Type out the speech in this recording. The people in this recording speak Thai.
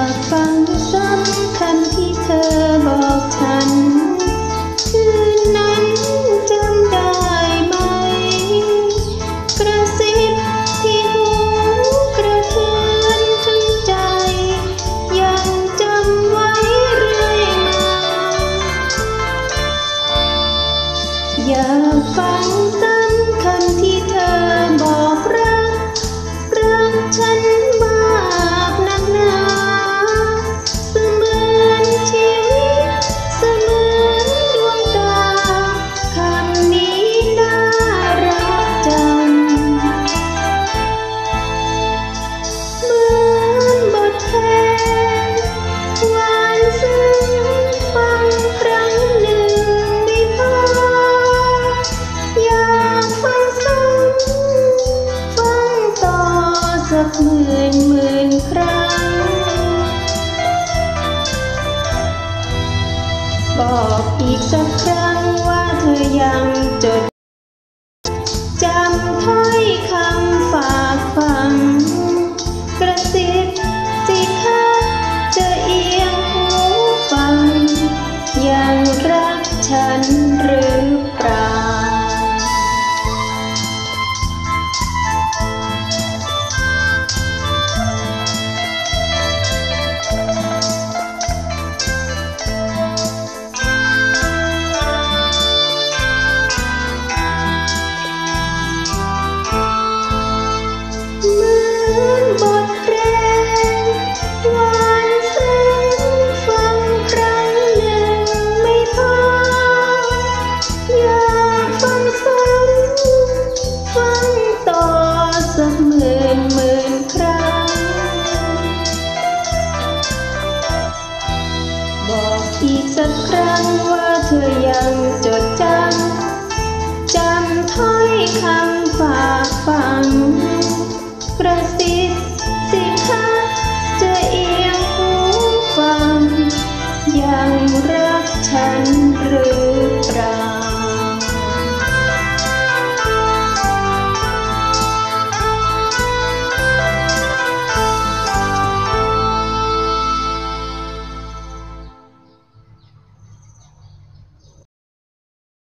ากฟังซ้ำคำที่เธอบอกฉัน คืนนั้นจำได้ไหม กระซิบที่หูกระเทือนถึงใจ ยังจำไว้เรื่อยมาอยากฟังซ้ำ หมื่นหมื่นครั้ง บอกอีกสักครั้งว่าเธอยังจดจำถ้อยคำฝากฝัง กระซิบสิคะจะเอียงหูฟัง ยังรักฉันหรือ งว่าเธอยังจดจำจำถ้อยคำฝากฝัง กระซิบสิคะจะเอียงหูฟัง ยังรักฉัน